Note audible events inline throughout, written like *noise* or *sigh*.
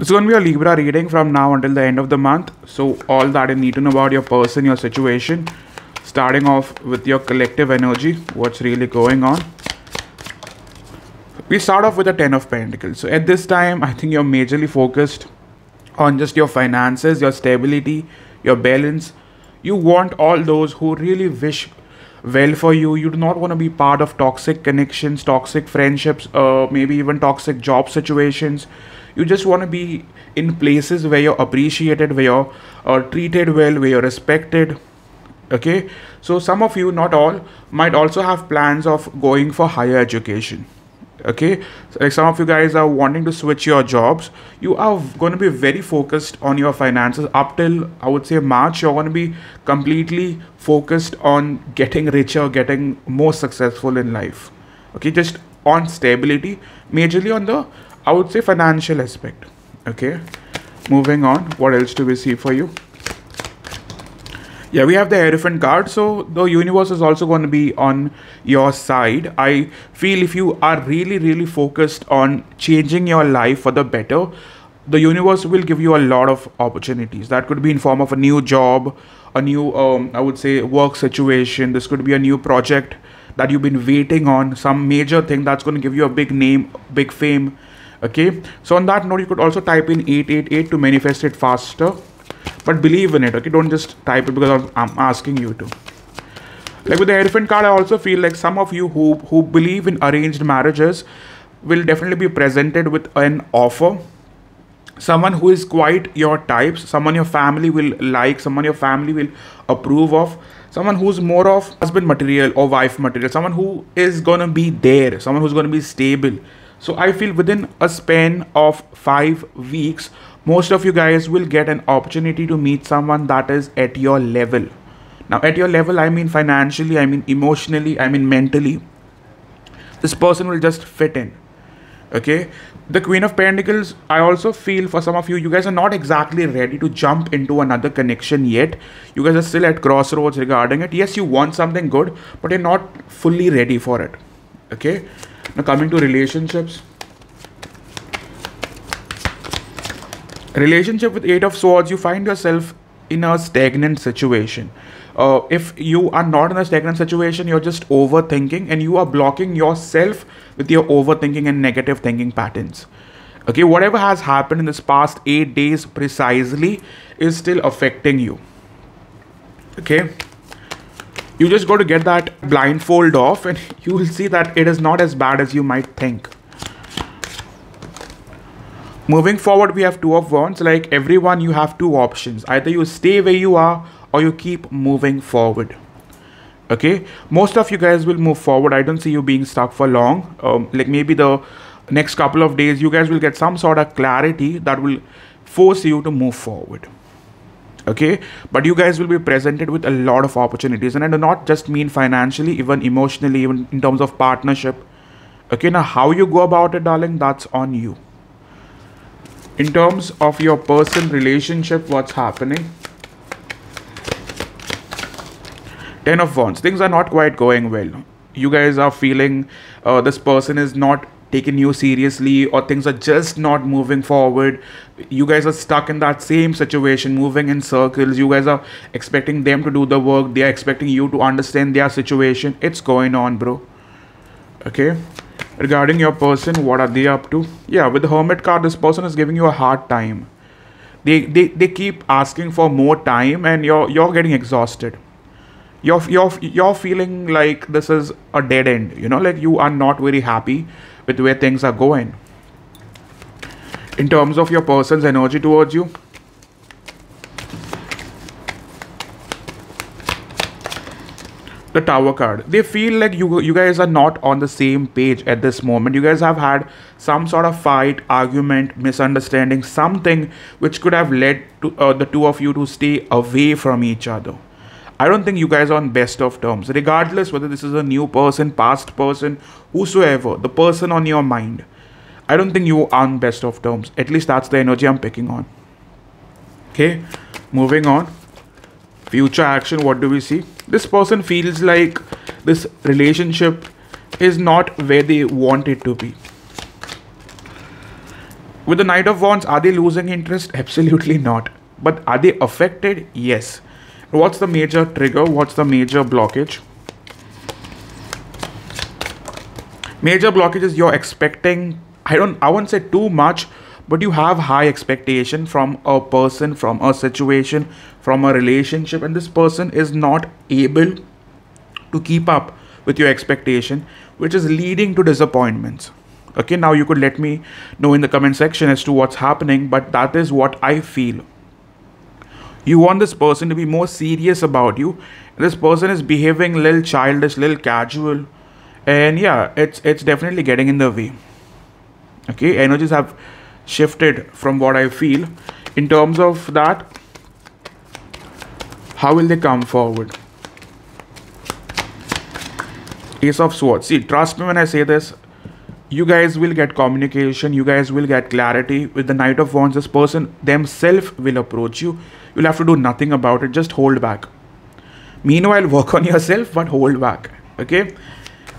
Is going to be a Libra reading from now until the end of the month. So, all that you need to know about your person, your situation, starting off with your collective energy, what's really going on. We start off with the Ten of Pentacles. So, at this time, I think you're majorly focused on just your finances, your stability, your balance. You want all those who really wish well for you. You do not want to be part of toxic connections, toxic friendships, uh, maybe even toxic job situations. You just want to be in places where you're appreciated, where you're uh, treated well, where you're respected. Okay, so some of you, not all, might also have plans of going for higher education okay? Like some of you guys are wanting to switch your jobs. You are going to be very focused on your finances. Up till i would say march you're going to be completely focused on getting richer getting more successful in life. Okay? Just on stability majorly on the i would say financial aspect. Okay? Moving on. What else do we see for you yeah we have the Hierophant card so the universe is also going to be on your side. I feel if you are really really focused on changing your life for the better the universe will give you a lot of opportunities. That could be in form of a new job a new um, i would say work situation. This could be a new project that you've been waiting on some major thing that's going to give you a big name big fame okay? So on that note you could also type in 888 to manifest it faster but believe in it okay? Don't just type it because i'm asking you to. Like with the Hierophant card i also feel like some of you who who believe in arranged marriages will definitely be presented with an offer. Someone who is quite your types someone your family will like someone your family will approve of someone who's more of husband material or wife material someone who is to be there someone who's to be stable. So i feel within a span of 5 weeks most of you guys will get an opportunity to meet someone that is at your level. Now at your level i mean financially i mean emotionally i mean mentally. This person will just fit in. Okay? The queen of pentacles i also feel for some of you you guys are not exactly ready to jump into another connection yet. You guys are still at crossroads regarding it. Yes you want something good but you're not fully ready for it. Okay? Now coming to relationships relationship with eight of swords you find yourself in a stagnant situation. Uh, if you are not in a stagnant situation you're just overthinking and you are blocking yourself with your overthinking and negative thinking patterns. Okay whatever has happened in this past eight days precisely is still affecting you. Okay? You just got to get that blindfold off and *laughs* you will see that it is not as bad as you might think moving forward we have two of wands like everyone you have two options. Either you stay where you are or you keep moving forward. Okay? Most of you guys will move forward. I don't see you being stuck for long. Um, like maybe the next couple of days you guys will get some sort of clarity that will force you to move forward. Okay? But you guys will be presented with a lot of opportunities. And i do not just mean financially even emotionally even in terms of partnership. Okay? Now how you go about it darling that's on you in terms of your person relationship what's happening? Ten of wands. Things are not quite going well. You guys are feeling uh, this person is not taking you seriously or things are just not moving forward. You guys are stuck in that same situation moving in circles. You guys are expecting them to do the work. They are expecting you to understand their situation. It's going on bro. Okay regarding your person what are they up to? Yeah with the hermit card this person is giving you a hard time. They they, they keep asking for more time and you're you're getting exhausted. You're you're you're feeling like this is a dead end you know like you are not very happy with where things are going. In terms of your person's energy towards you the tower card. They feel like you you guys are not on the same page at this moment. You guys have had some sort of fight argument misunderstanding something which could have led to uh, the two of you to stay away from each other. I don't think you guys are on best of terms. Regardless whether this is a new person past person whosoever the person on your mind i don't think you are on best of terms. At least that's the energy i'm picking on. Okay? Moving on future action what do we see this person feels like this relationship is not where they want it to be with the Knight of Wands, are they losing interest? *laughs* Absolutely not. But are they affected? Yes. What's the major trigger? What's the major blockage? Major blockage is you're expecting, I don't, I won't say too much, but you have high expectation from a person, from a situation, from a relationship, and this person is not able to keep up with your expectation, which is leading to disappointments. Okay now you could let me know in the comment section as to what's happening but that is what i feel. You want this person to be more serious about you. This person is behaving a little childish little casual and yeah it's it's definitely getting in the way. Okay energies have shifted from what i feel. In terms of that how will they come forward? Ace of swords. See trust me when i say this. You guys will get communication. You guys will get clarity. With the knight of wands this person themselves will approach you. You'll have to do nothing about it. Just hold back. Meanwhile *laughs* work on yourself but hold back. Okay?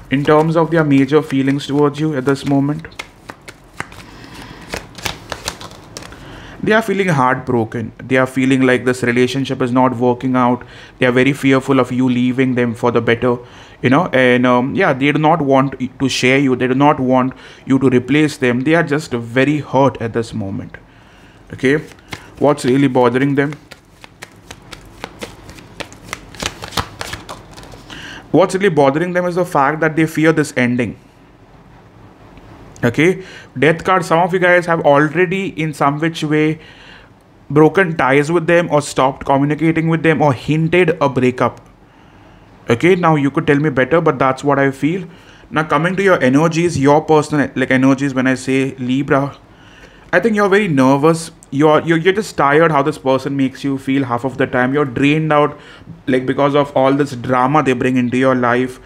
In terms of their major feelings towards you at this moment they are feeling heartbroken. They are feeling like this relationship is not working out. They are very fearful of you leaving them for the better you know? And um, yeah they do not want to share you. They do not want you to replace them. They are just very hurt at this moment. Okay? What's really bothering them? What's really bothering them is the fact that they fear this ending okay? Death card some of you guys have already in some which way broken ties with them or stopped communicating with them or hinted a breakup. Okay? Now you could tell me better but that's what i feel. Now coming to your energies your personal like energies when i say libra i think you're very nervous. You're, you're you're just tired how this person makes you feel half of the time. You're drained out like because of all this drama they bring into your life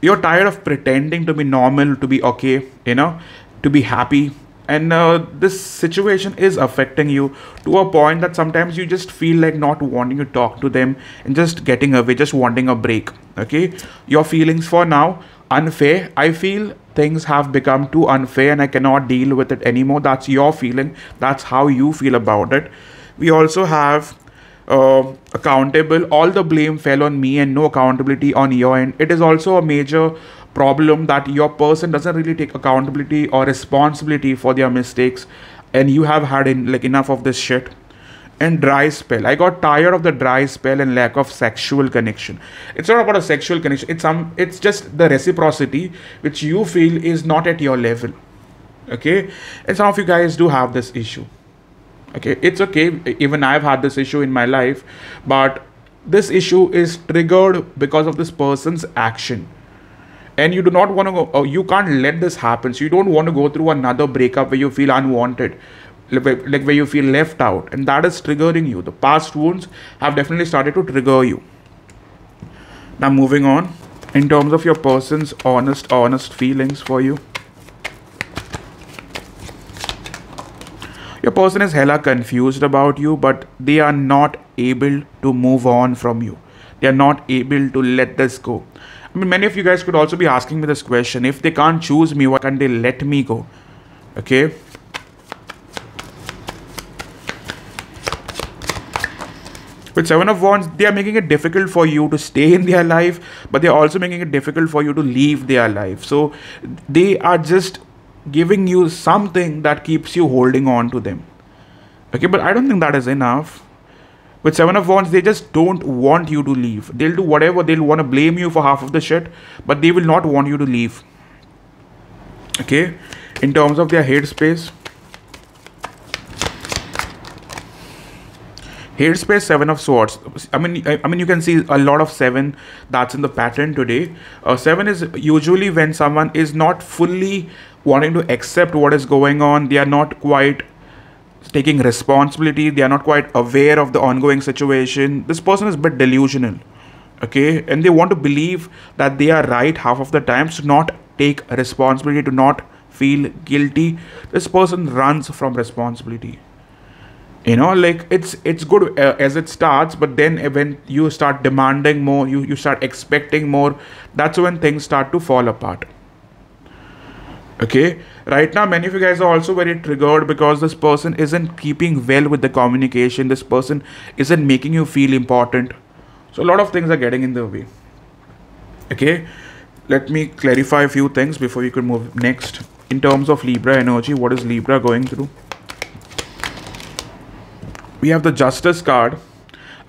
you're tired of pretending to be normal to be okay you know to be happy. And uh, this situation is affecting you to a point that sometimes you just feel like not wanting to talk to them and just getting away just wanting a break okay? Your feelings for now unfair. I feel things have become too unfair and i cannot deal with it anymore. That's your feeling. That's how you feel about it. We also have uh, accountable. All the blame fell on me and no accountability on your end. It is also a major problem that your person doesn't really take accountability or responsibility for their mistakes. And you have had in, like enough of this shit. And dry spell. I got tired of the dry spell and lack of sexual connection. It's not about a sexual connection. It's some it's just the reciprocity which you feel is not at your level. Okay? And some of you guys do have this issue okay it's okay. Even i've had this issue in my life but this issue is triggered because of this person's action. And you do not want to go you can't let this happen. So you don't want to go through another breakup where you feel unwanted like where you feel left out. And that is triggering you. The past wounds have definitely started to trigger you. Now moving on. In terms of your person's honest honest feelings for you your person is hella confused about you but they are not able to move on from you. They are not able to let this go. I mean many of you guys could also be asking me this question. If they can't choose me why can't they let me go? Okay? With seven of wands they are making it difficult for you to stay in their life but they're also making it difficult for you to leave their life. So they are just giving you something that keeps you holding on to them. Okay, but I don't think that is enough. With Seven of Wands, they just don't want you to leave. They'll do whatever, they'll want to blame you for half of the shit, but they will not want you to leave. Okay, in terms of their headspace, Headspace Seven of Swords. I mean, I, I, mean, you can see a lot of seven that's in the pattern today. Uh, seven is usually when someone is not fully wanting to accept what is going on. They are not quite taking responsibility. They are not quite aware of the ongoing situation. This person is a bit delusional. Okay, and they want to believe that they are right half of the times to not take responsibility, to not feel guilty. This person runs from responsibility you know like it's it's good uh, as it starts but then when you start demanding more you you start expecting more that's when things start to fall apart Okay, right now, many of you guys are also very triggered because this person isn't keeping well with the communication, this person isn't making you feel important. So, a lot of things are getting in the way. Okay, let me clarify a few things before we could move next. In terms of Libra energy, what is Libra going through? We have the Justice card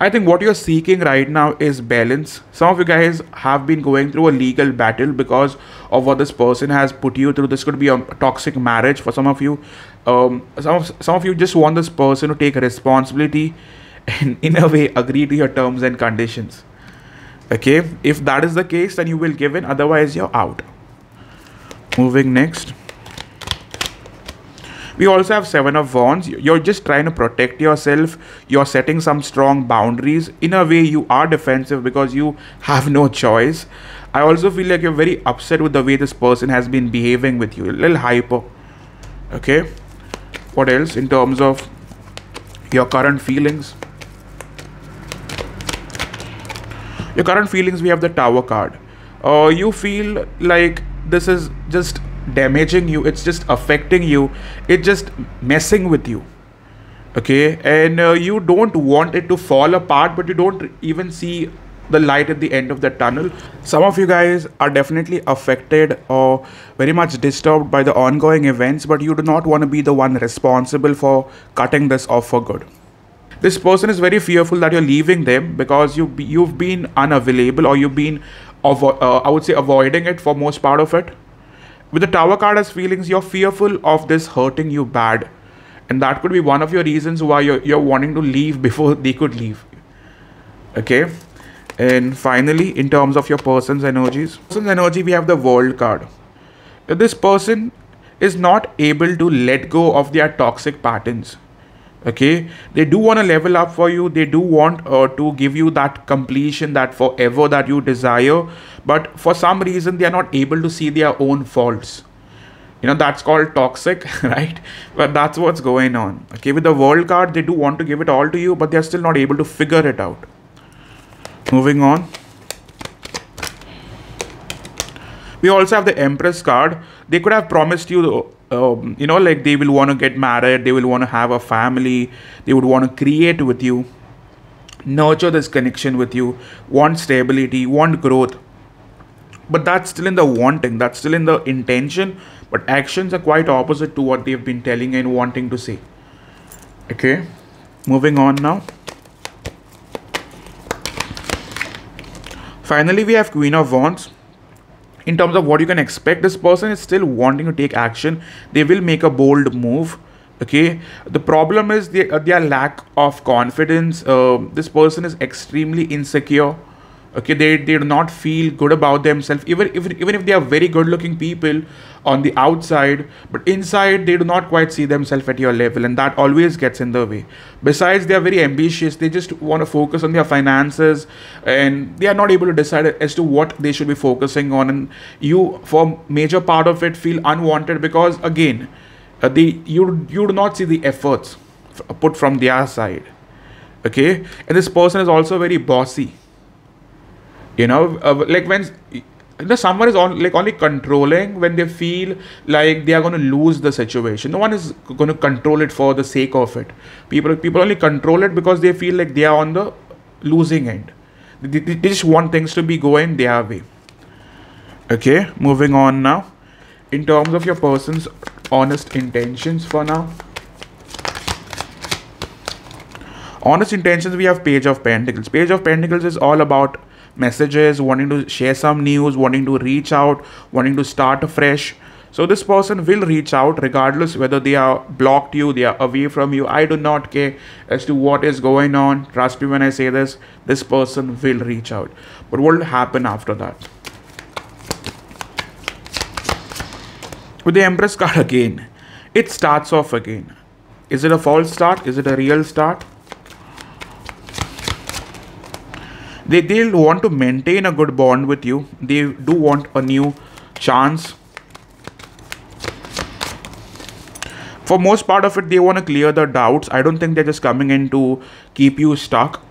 I think what you're seeking right now is balance. Some of you guys have been going through a legal battle because of what this person has put you through. This could be a toxic marriage for some of you. Um, some of some of you just want this person to take responsibility and in a way agree to your terms and conditions. Okay, if that is the case, then you will give in. Otherwise, you're out. Moving next we also have seven of wands. You're just trying to protect yourself. You're setting some strong boundaries. In a way you are defensive because you have no choice. I also feel like you're very upset with the way this person has been behaving with you. A little hyper okay? What else in terms of your current feelings? Your current feelings we have the tower card. Uh, you feel like this is just damaging you it's just affecting you it's just messing with you. Okay? And uh, you don't want it to fall apart but you don't even see the light at the end of the tunnel. Some of you guys are definitely affected or very much disturbed by the ongoing events but you do not want to be the one responsible for cutting this off for good. This person is very fearful that you're leaving them because you you've been unavailable or you've been uh, I would say avoiding it for most part of it with the tower card as feelings, you're fearful of this hurting you bad. And that could be one of your reasons why you're, you're wanting to leave before *laughs* they could leave. Okay. And finally, in terms of your person's energies, person's energy, we have the world card. This person is not able to let go of their toxic patterns okay they do want to level up for you they do want uh, to give you that completion that forever that you desire but for some reason they are not able to see their own faults. You know that's called toxic *laughs* right? But that's what's going on. Okay with the world card they do want to give it all to you but they're still not able to figure it out. Moving on. We also have the empress card. They could have promised you um, you know like they will want to get married they will want to have a family they would want to create with you nurture this connection with you want stability want growth but that's still in the wanting that's still in the intention. But actions are quite opposite to what they've been telling and wanting to say. Okay moving on now. Finally we have queen of wands. In terms of what you can expect this person is still wanting to take action. They will make a bold move okay? The problem is the, uh, their lack of confidence uh, this person is extremely insecure okay they, they do not feel good about themselves even, even even if they are very good looking people on the outside but inside they do not quite see themselves at your level and that always gets in the way. Besides they are very ambitious they just want to focus on their finances and they are not able to decide as to what they should be focusing on and you for major part of it feel unwanted because again uh, the you you do not see the efforts put from their side. Okay? And this person is also very bossy you know like when the someone is on like only controlling when they feel like they are going to lose the situation. No one is going to control it for the sake of it. People people only control it because they feel like they are on the losing end. They, they just want things to be going their way. Okay moving on now. In terms of your person's honest intentions for now. Honest intentions we have page of pentacles. Page of pentacles is all about messages, wanting to share some news, wanting to reach out, wanting to start afresh. So this person will reach out regardless whether they are blocked you, they are away from you. I do not care as to what is going on. Trust me when I say this, this person will reach out. But what will happen after that? With the Empress card again, it starts off again. Is it a false start? Is it a real start? They they'll want to maintain a good bond with you. They do want a new chance. For most part of it they want to clear the doubts. I don't think they're just coming in to keep you stuck.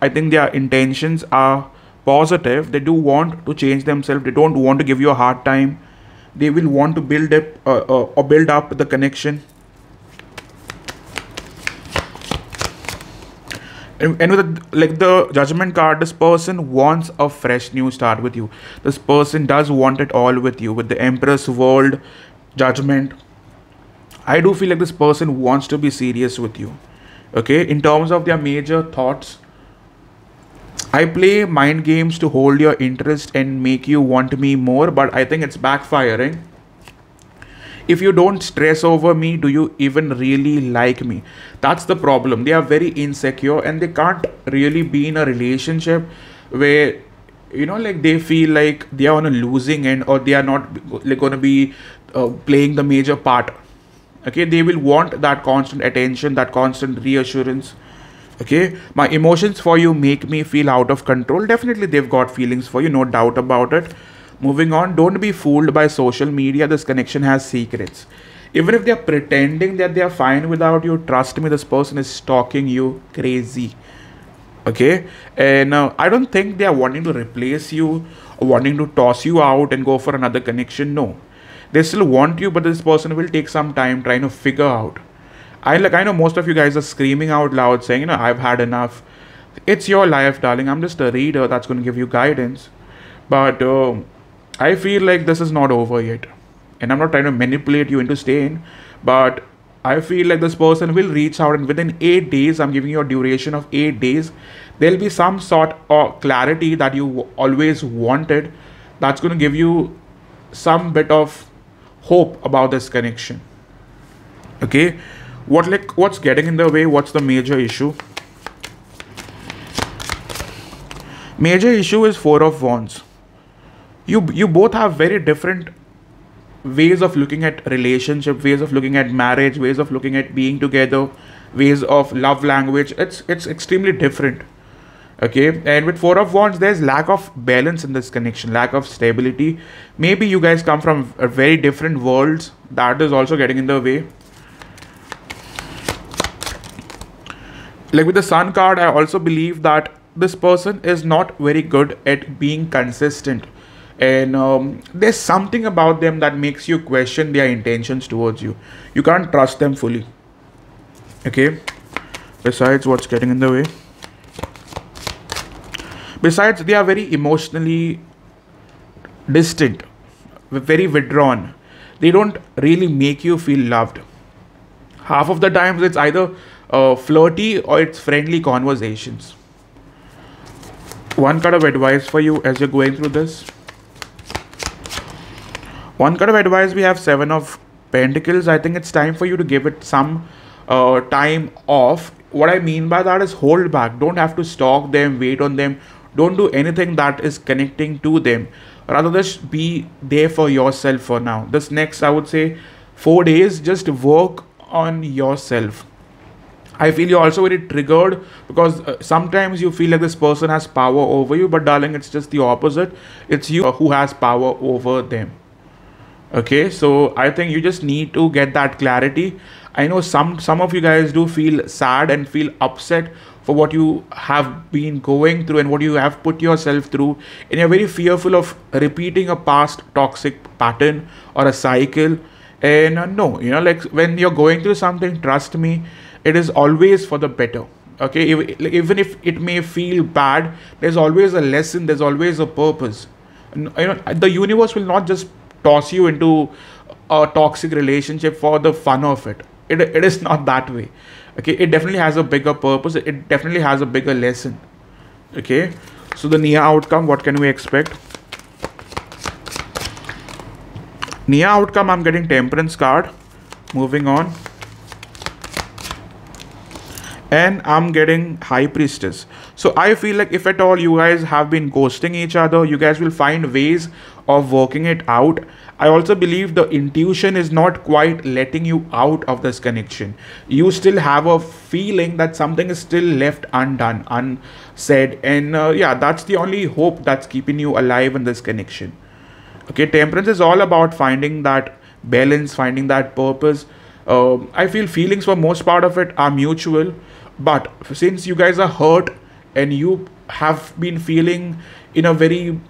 I think their intentions are positive. They do want to change themselves. They don't want to give you a hard time. They will want to build up uh, uh, or build up the connection and, with the, like the judgment card this person wants a fresh new start with you. This person does want it all with you with the empress world judgment. I do feel like this person wants to be serious with you okay? In terms of their major thoughts i play mind games to hold your interest and make you want me more but i think it's backfiring if you don't stress over me do you even really like me? That's the problem. They are very insecure and they can't really be in a relationship where you know like they feel like they are on a losing end or they are not like going to be uh, playing the major part. Okay? They will want that constant attention that constant reassurance. Okay? My emotions for you make me feel out of control. Definitely they've got feelings for you no doubt about it Moving on, don't be fooled by social media. This connection has secrets. Even if they're pretending that they're fine without you, trust me, this person is stalking you crazy. Okay? And uh, I don't think they are wanting to replace you or wanting to toss you out and go for another connection. No. They still want you, but this person will take some time trying to figure out. I like I know most of you guys are screaming out loud saying, you know, I've had enough. It's your life, darling. I'm just a reader that's going to give you guidance. But uh, I feel like this is not over yet. And I'm not trying to manipulate you into staying, but I feel like this person will reach out and within eight days, I'm giving you a duration of eight days, there'll be some sort of clarity that you always wanted that's going to give you some bit of hope about this connection. Okay, what like what's getting in the way? What's the major issue? Major issue is Four of Wands you you both have very different ways of looking at relationship ways of looking at marriage ways of looking at being together ways of love language. It's it's extremely different. Okay? And with four of wands there's lack of balance in this connection lack of stability. Maybe you guys come from very different worlds. That is also getting in the way. Like with the sun card i also believe that this person is not very good at being consistent and um, there's something about them that makes you question their intentions towards you. You can't trust them fully. Okay? Besides what's getting in the way. Besides they are very emotionally distant very withdrawn. They don't really make you feel loved. Half of the times it's either uh, flirty or it's friendly conversations. One kind of advice for you as you're going through this one kind of advice we have seven of pentacles. I think it's time for you to give it some uh, time off. What i mean by that is hold back. Don't have to stalk them wait on them. Don't do anything that is connecting to them. Rather just be there for yourself for now. This next i would say four days just work on yourself. I feel you're also very triggered because uh, sometimes you feel like this person has power over you, but darling, it's just the opposite. It's you who has power over them okay so i think you just need to get that clarity. I know some some of you guys do feel sad and feel upset for what you have been going through and what you have put yourself through and you're very fearful of repeating a past toxic pattern or a cycle. And uh, no you know like when you're going through something trust me it is always for the better. Okay even if it may feel bad there's always a lesson there's always a purpose. You know the universe will not just toss you into a toxic relationship for the fun of it. It, it is not that way. Okay, it definitely has a bigger purpose, it definitely has a bigger lesson. Okay, so the Nia outcome, what can we expect? Nia outcome, I'm getting Temperance card. Moving on. And I'm getting High Priestess. So I feel like if at all you guys have been ghosting each other, you guys will find ways of working it out. I also believe the intuition is not quite letting you out of this connection. You still have a feeling that something is still left undone, unsaid. And uh, yeah, that's the only hope that's keeping you alive in this connection. Okay, temperance is all about finding that balance, finding that purpose. Uh, I feel feelings for most part of it are mutual, but since you guys are hurt and you have been feeling in a very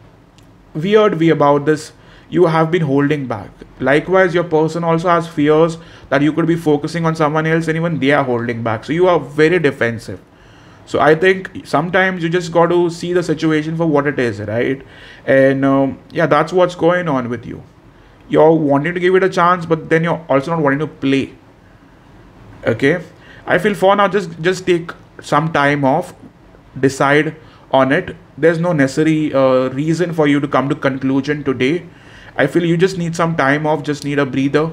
weird way about this you have been holding back. Likewise, your person also has fears that you could be focusing on someone else and even they are holding back. So you are very defensive. So I think sometimes you just got to see the situation for what it is, right? And um, yeah, that's what's going on with you. You're wanting to give it a chance, but then you're also not wanting to play. Okay, I feel for now just just take some time off, decide on it. There's no necessary uh, reason for you to come to conclusion today. I feel you just need some time off, just need a breather.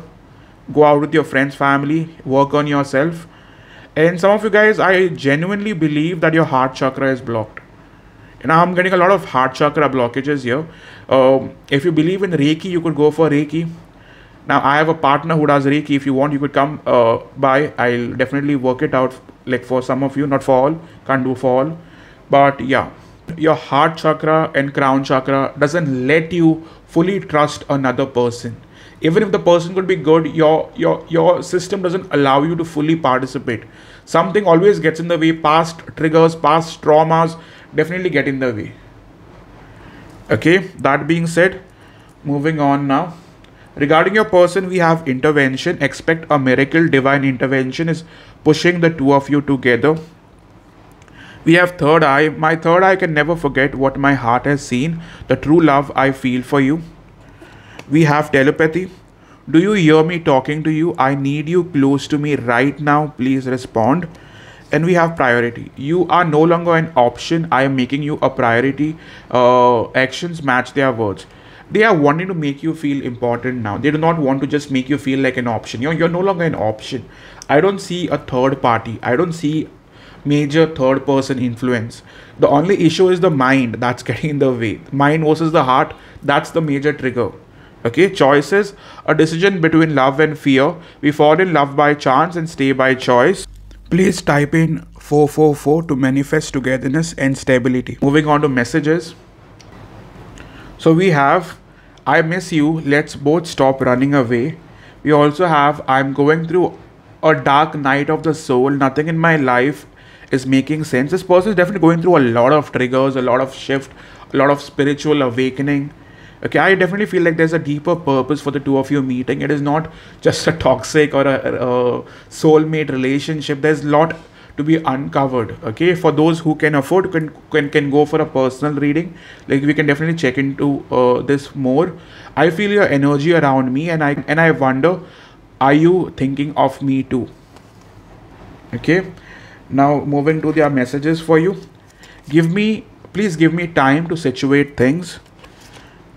Go out with your friends, family, work on yourself. And some of you guys, I genuinely believe that your heart chakra is blocked. And I'm getting a lot of heart chakra blockages here. Um, if you believe in Reiki, you could go for Reiki. Now, I have a partner who does Reiki. If you want, you could come uh, by. I'll definitely work it out like for some of you, not for all. Can't do for all. But yeah, your heart chakra and crown chakra doesn't let you fully trust another person even if the person could be good your your your system doesn't allow you to fully participate something always gets in the way past triggers past traumas definitely get in the way okay that being said moving on now regarding your person we have intervention expect a miracle divine intervention is pushing the two of you together we have third eye my third eye can never forget what my heart has seen the true love i feel for you we have telepathy. Do you hear me talking to you? I need you close to me right now. Please respond. And we have priority. You are no longer an option. I am making you a priority. Uh, actions match their words. They are wanting to make you feel important now. They do not want to just make you feel like an option. You're, you're no longer an option. I don't see a third party. I don't see major third person influence. The only issue is the mind that's *laughs* getting in the way. Mind versus the heart, that's the major trigger. Okay, choices a decision between love and fear. We fall in love by chance and stay by choice. Please type in 444 to manifest togetherness and stability. Moving on to messages. So we have I miss you, let's both stop running away. We also have I'm going through a dark night of the soul, nothing in my life is making sense. This person is definitely going through a lot of triggers, a lot of shift, a lot of spiritual awakening okay i definitely feel like there's a deeper purpose for the two of you meeting it is not just a toxic or a, a soulmate relationship there's a lot to be uncovered okay? For those who can afford can, can can go for a personal reading like we can definitely check into uh, this more. I feel your energy around me and i and i wonder are you thinking of me too? Okay? Now moving to their messages for you. Give me please give me time to situate things.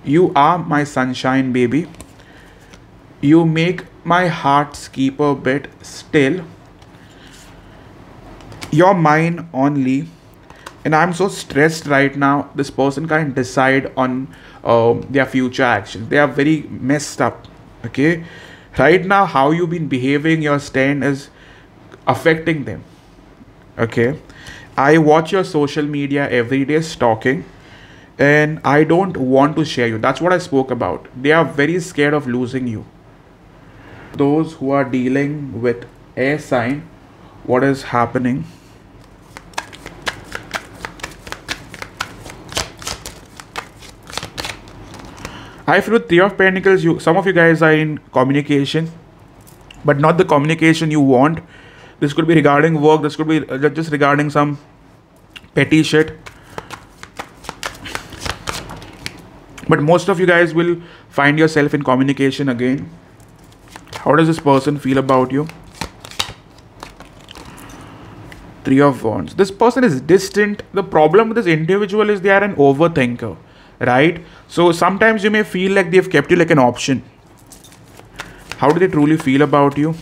You are my sunshine, baby. You make my heart's a bit still. You're mine only. And I'm so stressed right now. This person can't decide on uh, their future actions. They are very messed up. Okay. Right now, how you've been behaving, your stand is affecting them. Okay. I watch your social media every day, stalking and I don't want to share you. That's what I spoke about. They are very scared of losing you. Those who are dealing with air sign, what is happening? I feel with Three of Pentacles, you some of you guys are in communication, but not the communication you want. This could be regarding work. This could be uh, just regarding some petty shit. But most of you guys will find yourself in communication again. How does this person feel about you? Three of wands. This person is distant. The problem with this individual is they are an overthinker right so sometimes you may feel like they've kept you like an option how do they truly feel about you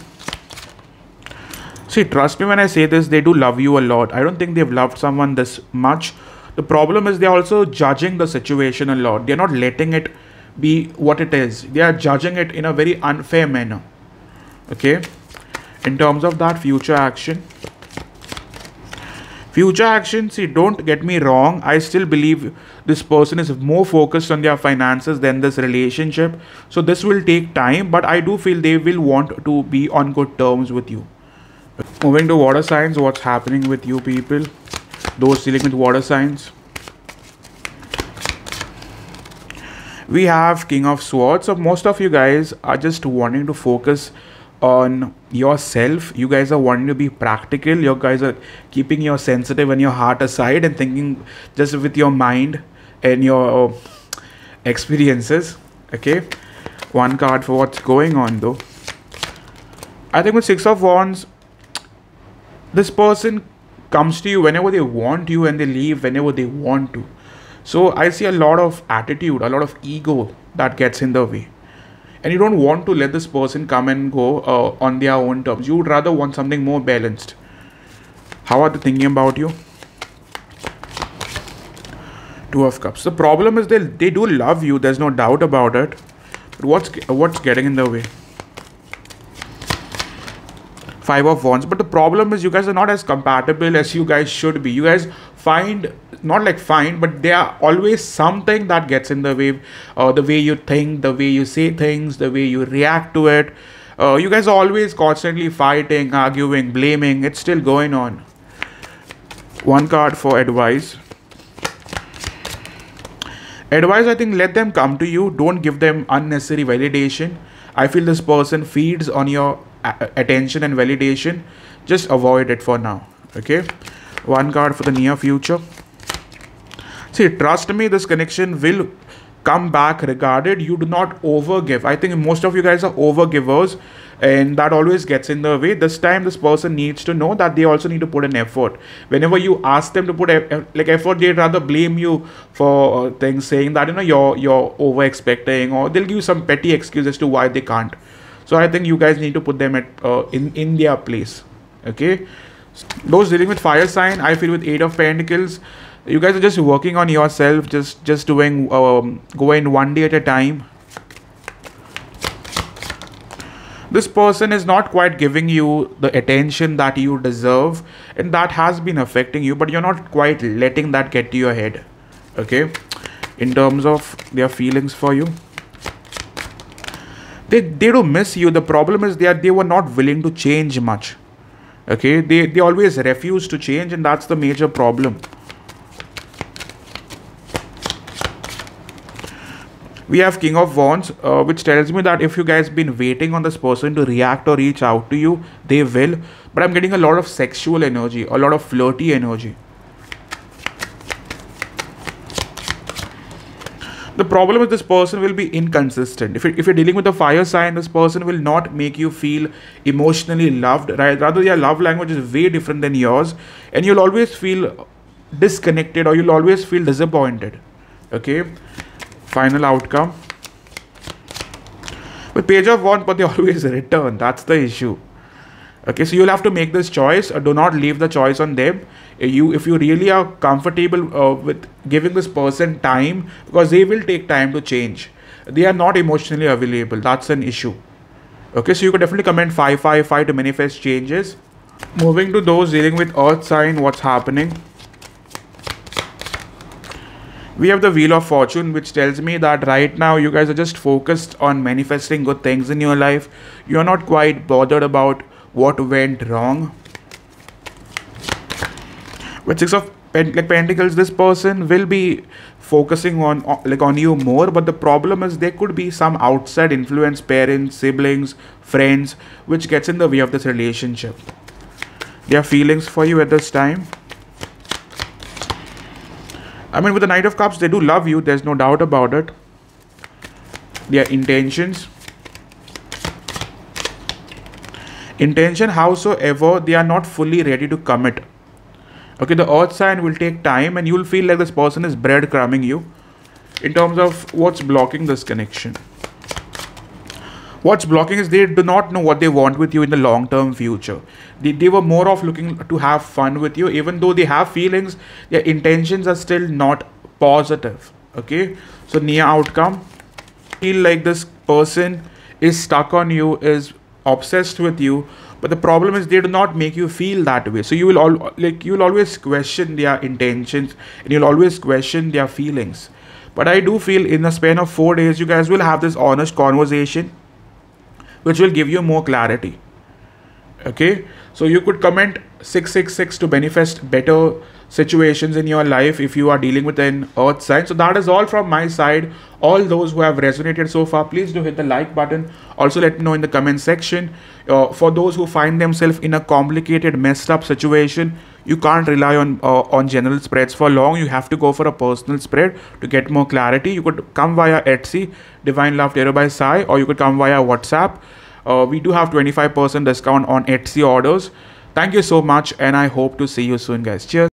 see trust me when i say this they do love you a lot i don't think they've loved someone this much the problem is they're also judging the situation a lot. They're not letting it be what it is. They are judging it in a very unfair manner. Okay. In terms of that future action. Future action, see, don't get me wrong. I still believe this person is more focused on their finances than this relationship. So this will take time, but I do feel they will want to be on good terms with you. Moving to water signs, what's happening with you people? those dealing with water signs we have king of swords so most of you guys are just wanting to focus on yourself you guys are wanting to be practical you guys are keeping your sensitive and your heart aside and thinking just with your mind and your experiences okay? One card for what's going on though. I think with six of wands this person comes to you whenever they want you and they leave whenever they want to. So i see a lot of attitude a lot of ego that gets in the way and you don't want to let this person come and go uh, on their own terms. You would rather want something more balanced. How are they thinking about you? Two of cups. The problem is they they do love you there's no doubt about it. But what's what's getting in the way? Five of wands. But the problem is you guys are not as compatible as you guys should be. You guys find not like find but there are always something that gets in the way uh, the way you think the way you say things the way you react to it. Uh, you guys are always constantly fighting arguing blaming. It's still going on. One card for advice. Advice i think let them come to you. Don't give them unnecessary validation. I feel this person feeds on your attention and validation. Just avoid it for now okay one card for the near future. See trust me this connection will come back regarded. You do not overgive. I think most of you guys are overgivers and that always gets in the way. This time this person needs to know that they also need to put an effort. Whenever you ask them to put like effort they'd rather blame you for uh, things saying that you know you're you're over expecting or they'll give you some petty excuse as to why they can't. So i think you guys need to put them at uh, in in their place okay those dealing with fire sign i feel with eight of pentacles you guys are just working on yourself just just doing um, going one day at a time. This person is not quite giving you the attention that you deserve and that has been affecting you but you're not quite letting that get to your head okay? In terms of their feelings for you. They they don't miss you. The problem is that they were not willing to change much okay? They they always refuse to change and that's the major problem. We have king of wands uh, which tells me that if you guys been waiting on this person to react or reach out to you they will. But i'm getting a lot of sexual energy a lot of flirty energy the problem is this person will be inconsistent. If, it, if you're dealing with a fire sign this person will not make you feel emotionally loved right? Rather their love language is way different than yours and you'll always feel disconnected or you'll always feel disappointed okay? Final outcome. With page of wands but they *laughs* always return. That's the issue. Okay so you'll have to make this choice do not leave the choice on them you if you really are comfortable uh, with giving this person time because they will take time to change. They are not emotionally available. That's an issue. Okay so you could definitely comment 555 to manifest changes. Moving to those dealing with earth sign what's happening? We have the wheel of fortune which tells me that right now you guys are just focused on manifesting good things in your life. You're not quite bothered about what went wrong with six of like pentacles this person will be focusing on like on you more but the problem is there could be some outside influence parents siblings friends which gets in the way of this relationship. Their feelings for you at this time. I mean with the knight of cups they do love you there's no doubt about it. Their intentions. Intention howsoever they are not fully ready to commit okay the earth sign will take time and you'll feel like this person is breadcrumbing you in terms of what's blocking this connection. What's blocking is they do not know what they want with you in the long term future. They, they were more of looking to have fun with you even though they have feelings their intentions are still not positive. Okay? So near outcome feel like this person is stuck on you is obsessed with you but the problem is they do not make you feel that way. So you will all like you will always question their intentions and you'll always question their feelings. But i do feel in the span of 4 days you guys will have this honest conversation which will give you more clarity. Okay? So you could comment 666 to manifest better situations in your life if you are dealing with an earth sign. So that is all from my side. All those who have resonated so far please do hit the like button. Also let me know in the comment section. Uh, for those who find themselves in a complicated messed up situation you can't rely on uh, on general spreads. For long you have to go for a personal spread to get more clarity. You could come via etsy divine love tarot by sai or you could come via whatsapp. Uh, we do have 25% discount on etsy orders. Thank you so much and i hope to see you soon guys. Cheers